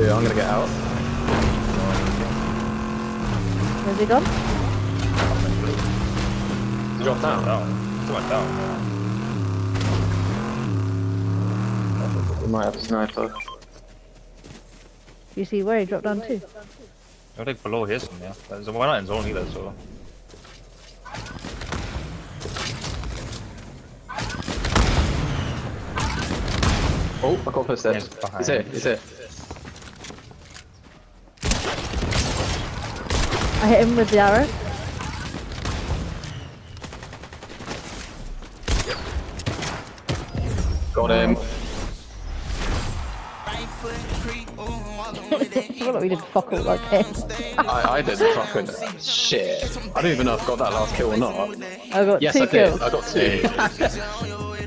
Yeah, I'm gonna get out. Where's he gone? He dropped Down. out. down. He went down. We might have a sniper. Do you see where he dropped down to? I think below here somewhere. There's a one not in zone either, so. Oh, I got first He's steps. behind. He's here, he's here. I hit him with the arrow. Got him. I feel like we did fuck all okay. I, I did fucking shit. I don't even know if I got that last kill or not. I got Yes, two I did. kills. I got two.